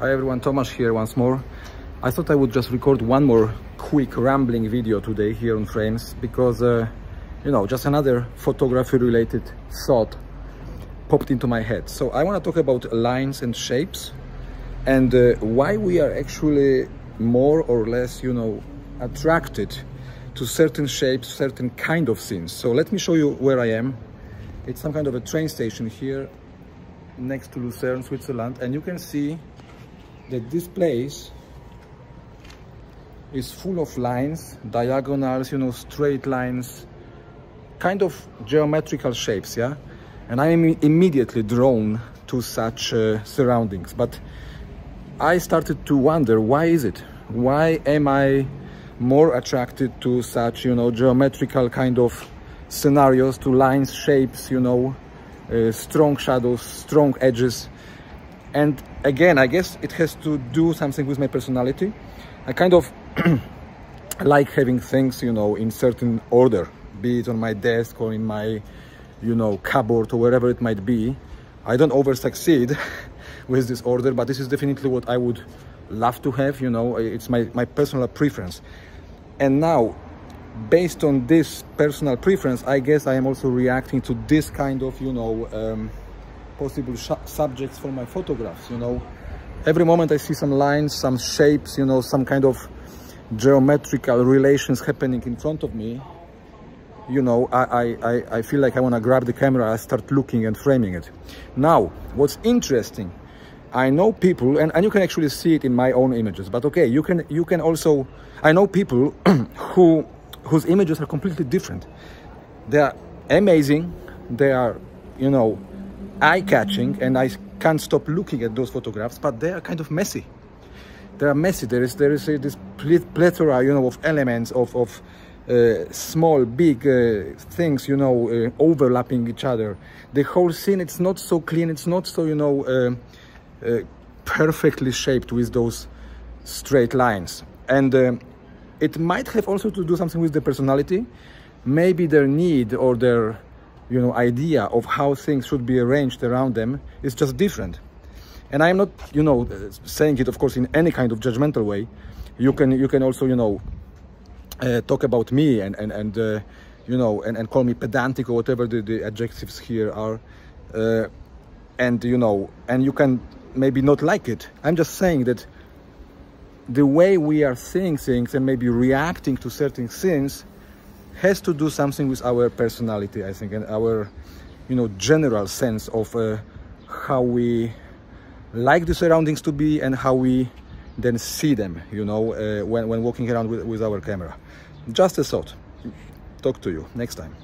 Hi everyone, Tomasz here once more. I thought I would just record one more quick rambling video today here on Frames because, uh, you know, just another photography related thought popped into my head. So I want to talk about lines and shapes and uh, why we are actually more or less, you know, attracted to certain shapes, certain kind of scenes. So let me show you where I am. It's some kind of a train station here next to Lucerne, Switzerland, and you can see that this place is full of lines, diagonals, you know, straight lines, kind of geometrical shapes, yeah? And I am immediately drawn to such uh, surroundings. But I started to wonder, why is it? Why am I more attracted to such, you know, geometrical kind of scenarios, to lines, shapes, you know, uh, strong shadows, strong edges. And again, I guess it has to do something with my personality. I kind of like having things, you know, in certain order, be it on my desk or in my, you know, cupboard or wherever it might be. I don't over succeed with this order, but this is definitely what I would love to have, you know, it's my, my personal preference. And now, based on this personal preference, I guess I am also reacting to this kind of, you know, um, possible subjects for my photographs, you know. Every moment I see some lines, some shapes, you know, some kind of geometrical relations happening in front of me, you know, I, I, I feel like I want to grab the camera, I start looking and framing it. Now, what's interesting, I know people, and, and you can actually see it in my own images, but okay, you can, you can also, I know people who whose images are completely different. They are amazing, they are, you know, eye-catching, and I can't stop looking at those photographs, but they are kind of messy. They are messy. There is there is this plethora, you know, of elements of of uh, small, big uh, things, you know, uh, overlapping each other. The whole scene, it's not so clean. It's not so, you know, uh, uh, perfectly shaped with those straight lines. And um, it might have also to do something with the personality. Maybe their need or their you know idea of how things should be arranged around them is just different. And I'm not you know saying it of course in any kind of judgmental way. You can you can also you know uh, talk about me and and and uh, you know and, and call me pedantic or whatever the, the adjectives here are. Uh, and you know and you can maybe not like it. I'm just saying that the way we are seeing things and maybe reacting to certain things has to do something with our personality, I think, and our, you know, general sense of uh, how we like the surroundings to be and how we then see them, you know, uh, when, when walking around with, with our camera. Just a thought. Talk to you next time.